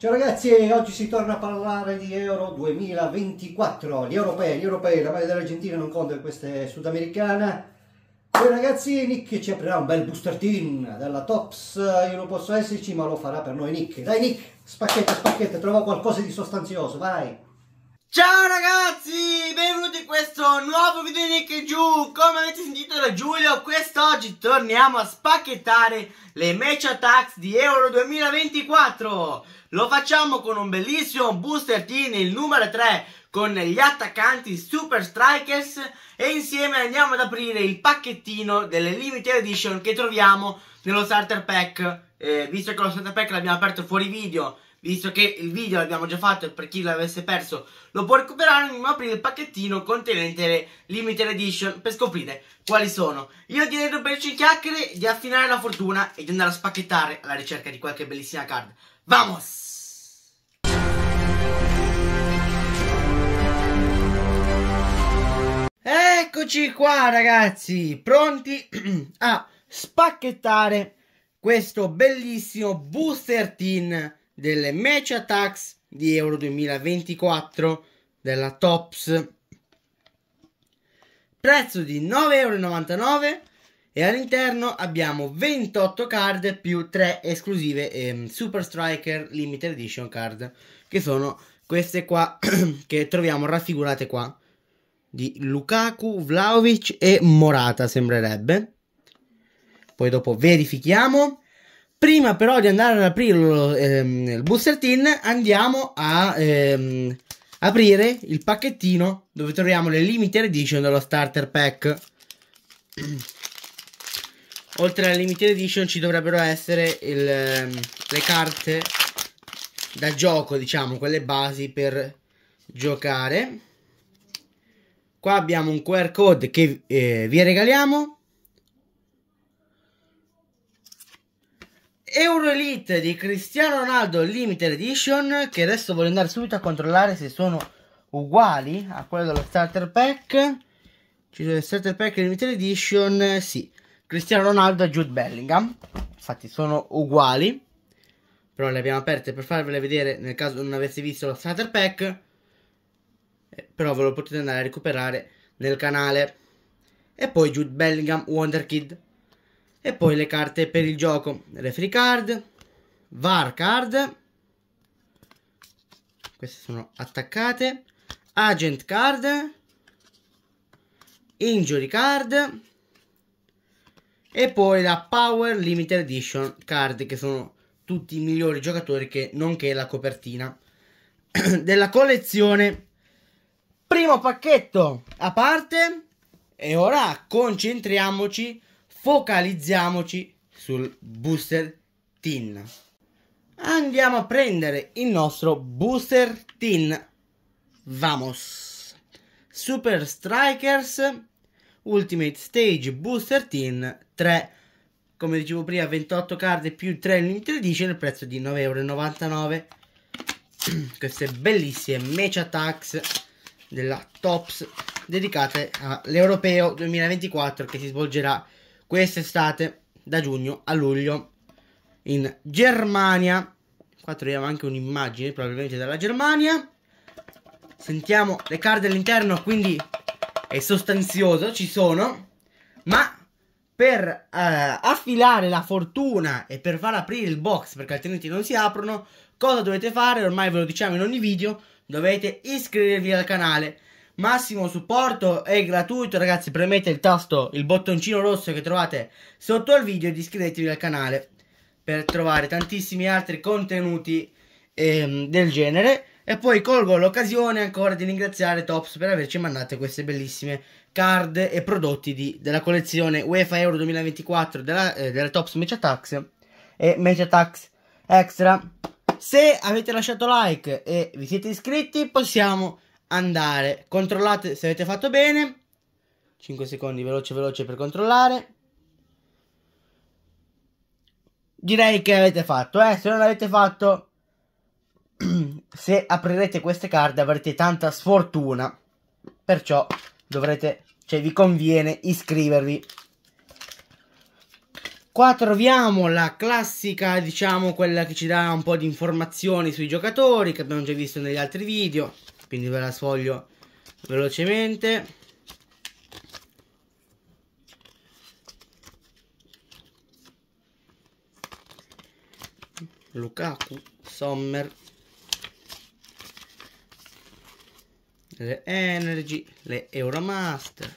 Ciao ragazzi, oggi si torna a parlare di Euro 2024, gli europei, gli europei, la maglia dell'Argentina non conta, questa è sudamericana. Poi ragazzi, Nick ci aprirà un bel booster team della Tops, io non posso esserci ma lo farà per noi Nick. Dai Nick, spacchetta, spacchetta, trova qualcosa di sostanzioso, vai! Ciao ragazzi, benvenuti in questo nuovo video di Nick Giù. Come avete sentito da Giulio, quest'oggi torniamo a spacchettare le match attacks di Euro 2024 Lo facciamo con un bellissimo booster team, il numero 3 con gli attaccanti Super Strikers. E insieme andiamo ad aprire il pacchettino delle Limited Edition che troviamo nello starter pack. Eh, Visto che lo starter pack l'abbiamo aperto fuori video visto che il video l'abbiamo già fatto e per chi l'avesse perso lo può recuperare, andiamo a aprire il pacchettino contenente le limited edition per scoprire quali sono. Io direi di perci in chiacchiere, di affinare la fortuna e di andare a spacchettare alla ricerca di qualche bellissima card. Vamos! Eccoci qua ragazzi, pronti a spacchettare questo bellissimo booster tin delle match attacks di Euro 2024 della Tops. Prezzo di 9,99€ e all'interno abbiamo 28 card più 3 esclusive ehm, Super Striker Limited Edition card che sono queste qua che troviamo raffigurate qua di Lukaku, Vlaovic e Morata sembrerebbe. Poi dopo verifichiamo Prima però di andare ad aprire ehm, il booster tin, andiamo a ehm, aprire il pacchettino dove troviamo le limited edition dello starter pack. Oltre alle limited edition ci dovrebbero essere il, ehm, le carte da gioco, diciamo, quelle basi per giocare. Qua abbiamo un QR code che eh, vi regaliamo Euro Elite di Cristiano Ronaldo Limited Edition che adesso voglio andare subito a controllare se sono uguali a quello dello starter pack. Ci sono starter pack Limited Edition sì. Cristiano Ronaldo e Jude Bellingham. Infatti sono uguali. Però le abbiamo aperte per farvele vedere nel caso non avesse visto lo starter pack. Eh, però ve lo potete andare a recuperare nel canale. E poi Jude Bellingham Wonder Kid e poi le carte per il gioco. Referee card, VAR card. Queste sono attaccate. Agent card. Injury card. E poi la Power Limited Edition card che sono tutti i migliori giocatori che nonché la copertina della collezione. Primo pacchetto a parte e ora concentriamoci focalizziamoci sul booster tin. Andiamo a prendere il nostro booster tin. Vamos. Super Strikers Ultimate Stage Booster Tin 3 come dicevo prima 28 carte più 3 limited edition il prezzo di 9,99€ queste bellissime match attacks della Tops dedicate all'Europeo 2024 che si svolgerà quest'estate da giugno a luglio in Germania. Qua troviamo anche un'immagine probabilmente dalla Germania. Sentiamo le carte all'interno, quindi è sostanzioso, ci sono. Ma per eh, affilare la fortuna e per far aprire il box, perché altrimenti non si aprono, cosa dovete fare? Ormai ve lo diciamo in ogni video, dovete iscrivervi al canale massimo supporto è gratuito ragazzi premete il tasto il bottoncino rosso che trovate sotto al video ed iscrivetevi al canale per trovare tantissimi altri contenuti ehm, del genere. E poi colgo l'occasione ancora di ringraziare Tops per averci mandato queste bellissime card e prodotti di, della collezione UEFA Euro 2024 della, eh, della Tops Match Attacks e Match Attacks Extra. Se avete lasciato like e vi siete iscritti possiamo andare. Controllate se avete fatto bene. 5 secondi veloce veloce per controllare. Direi che avete fatto, eh. Se non l'avete fatto, se aprirete queste carte avrete tanta sfortuna. Perciò dovrete, cioè vi conviene iscrivervi. Qua troviamo la classica, diciamo, quella che ci dà un po' di informazioni sui giocatori che abbiamo già visto negli altri video, quindi ve la sfoglio velocemente. Lukaku, Sommer, le Energy, le Euromaster,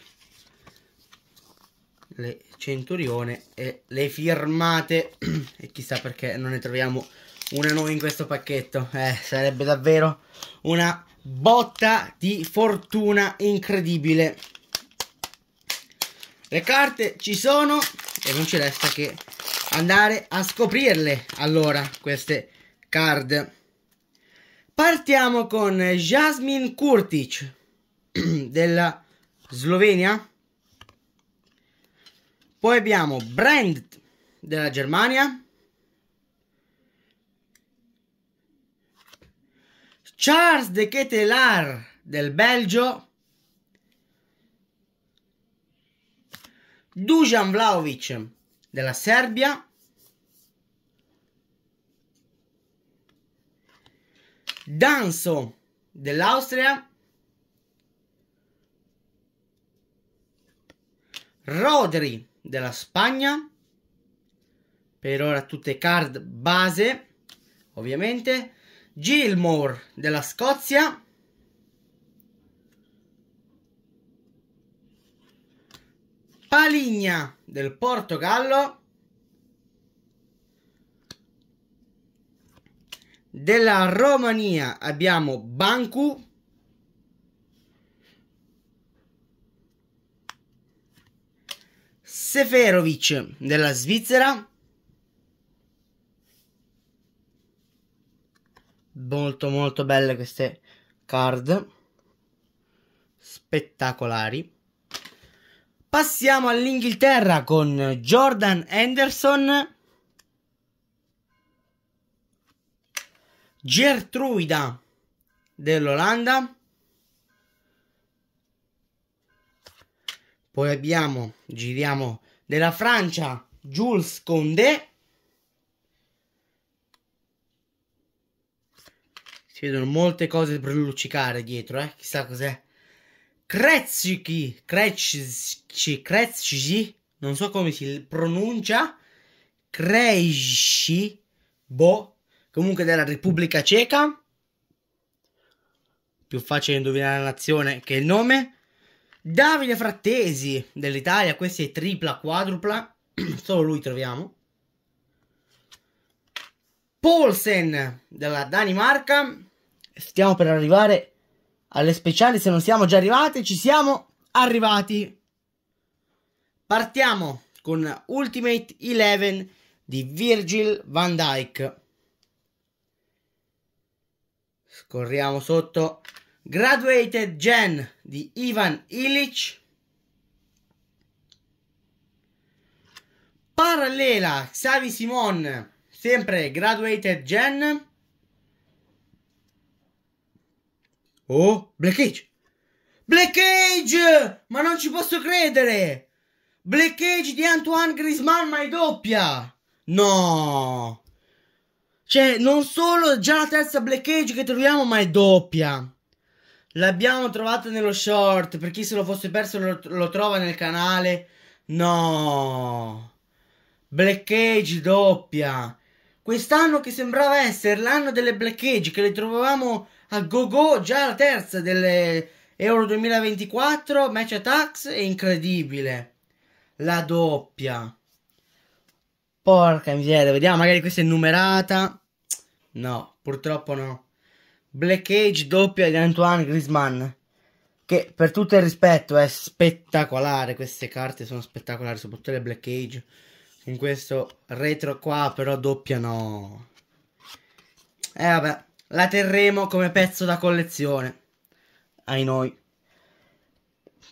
le Centurione e le firmate e chissà perché non ne troviamo una noi in questo pacchetto. Eh, sarebbe davvero una botta di fortuna incredibile. Le carte ci sono e non ci resta che andare a scoprirle allora queste card. Partiamo con Jasmine Kurtic della Slovenia. Poi abbiamo Brand della Germania. Charles de Ketelar del Belgio. Dujan Vlaovic della Serbia. Danso dell'Austria. Rodri della Spagna. Per ora tutte card base, ovviamente. Gilmore della Scozia. Paligna del Portogallo. Della Romania abbiamo Bancu. Seferovic della Svizzera. Molto molto belle queste card. Spettacolari. Passiamo all'Inghilterra con Jordan Anderson. Gertruida dell'Olanda. Poi abbiamo, giriamo della Francia, Jules Condé. Si vedono molte cose per luccicare dietro, eh. Chissà cos'è. Kretschi, Kretschi, Kretschi, non so come si pronuncia. Krejci, boh, comunque della Repubblica Ceca. Più facile indovinare la nazione che il nome. Davide Frattesi dell'Italia, questa è tripla, quadrupla, solo lui troviamo. Paulsen della Danimarca, stiamo per arrivare alle speciali, se non siamo già arrivati, ci siamo arrivati. Partiamo con Ultimate 11 di Virgil van Dyke. Scorriamo sotto Graduated Gen di Ivan Illich. Parallela Xavi Simon, sempre Graduated Gen. Oh, Black Age. Black Age! Ma non ci posso credere! Black Age di Antoine Griezmann ma è doppia! No! Cioè, non solo già la terza Black Age che troviamo, ma è doppia. L'abbiamo trovato nello short. Per chi se lo fosse perso lo, lo trova nel canale. No. Black Age doppia. Quest'anno che sembrava essere l'anno delle Black Age, che le trovavamo a go go già la terza delle Euro 2024, Match Attacks, è incredibile. La doppia. Porca miseria, vediamo, magari questa è numerata. No, purtroppo no. Black Age doppia di Antoine Griezmann. Che per tutto il rispetto è spettacolare. Queste carte sono spettacolari, soprattutto le Black Age. In questo retro qua, però doppia no. E eh, vabbè, la terremo come pezzo da collezione. Ai noi.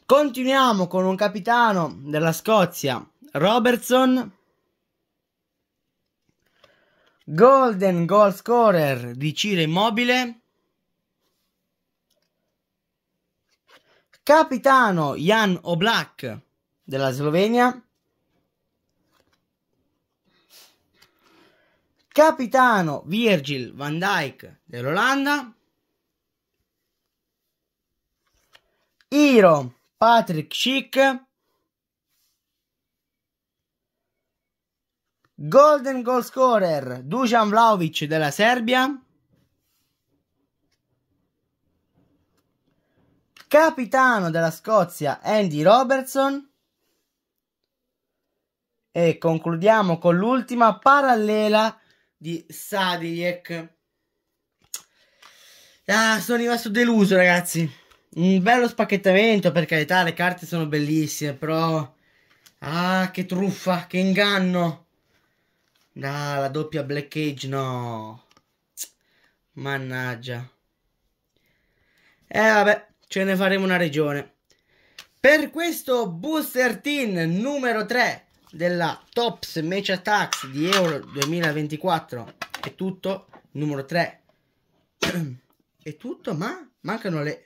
Continuiamo con un capitano della Scozia, Robertson. Golden goal scorer di Cile Immobile. capitano Jan Oblak della Slovenia, capitano Virgil van Dijk dell'Olanda, Iro Patrick Schick, Golden Goal Scorer Dujan Vlaovic della Serbia, capitano della Scozia Andy Robertson, e concludiamo con l'ultima parallela di Sadilek. Ah, sono rimasto deluso, ragazzi. Un bello spacchettamento, per carità, le carte sono bellissime, però... Ah, che truffa, che inganno. Ah, la doppia Black Cage, no. Mannaggia. Eh, vabbè, ce ne faremo una regione. Per questo Booster Team numero 3 della Tops Match Attacks di Euro 2024 è tutto. Numero 3 è tutto, ma mancano le...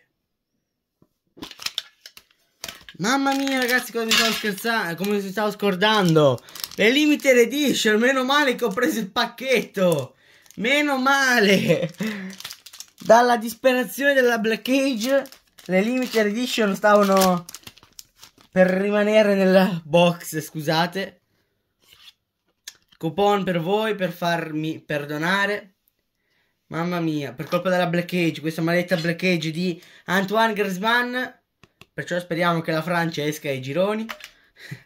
Mamma mia ragazzi come mi stavo scherzando, come mi stavo scordando. Le limited edition, meno male che ho preso il pacchetto. Meno male. Dalla disperazione della Black Age, le limited edition stavano per rimanere nella box, scusate. Coupon per voi, per farmi perdonare. Mamma mia, per colpa della Black Age, questa maledetta Black Age di Antoine Griezmann. Perciò speriamo che la Francia esca ai gironi.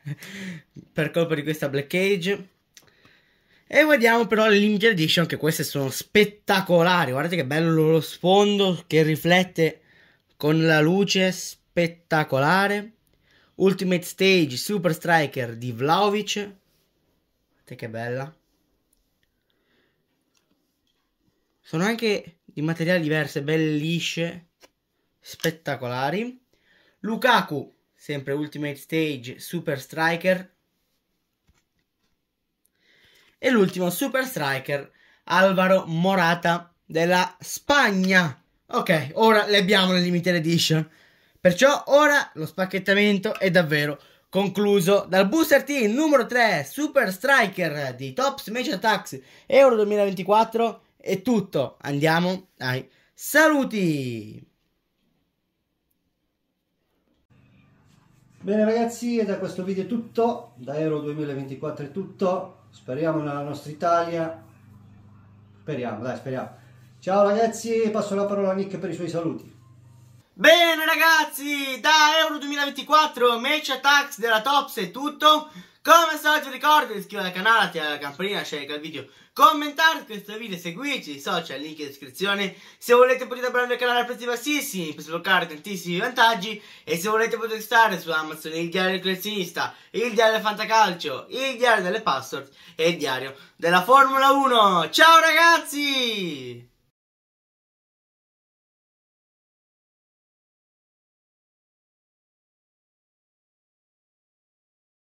per colpa di questa Black Age. E vediamo però le limited edition, che queste sono spettacolari. Guardate che bello lo sfondo che riflette con la luce spettacolare. Ultimate Stage Super Striker di Vlaovic. Guardate che bella. Sono anche di materiali diversi, belle lisce, spettacolari. Lukaku, sempre Ultimate Stage Super Striker. E l'ultimo Super Striker, Alvaro Morata della Spagna. Ok, ora le abbiamo le limited edition. Perciò ora lo spacchettamento è davvero concluso. Dal booster team numero 3 Super Striker di Tops Match Attacks Euro 2024 è tutto. Andiamo ai saluti! Bene ragazzi e da questo video è tutto da Euro 2024 è tutto. Speriamo nella nostra Italia. Speriamo dai speriamo. Ciao ragazzi passo la parola a Nick per i suoi saluti Bene ragazzi, da Euro 2024 Match Attacks della Tops è tutto. Come al solito ricordo di iscrivervi al canale, attivare la campanella, scegliere il video, commentare questo video, seguirci social, link in descrizione. Se volete potete abbonarvi al canale a prezzi bassissimi per sbloccare tantissimi vantaggi. E se volete potete stare su Amazon il diario del collezionista, il diario del fantacalcio, il diario delle password e il diario della Formula 1. Ciao ragazzi!